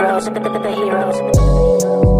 heroes, the heroes.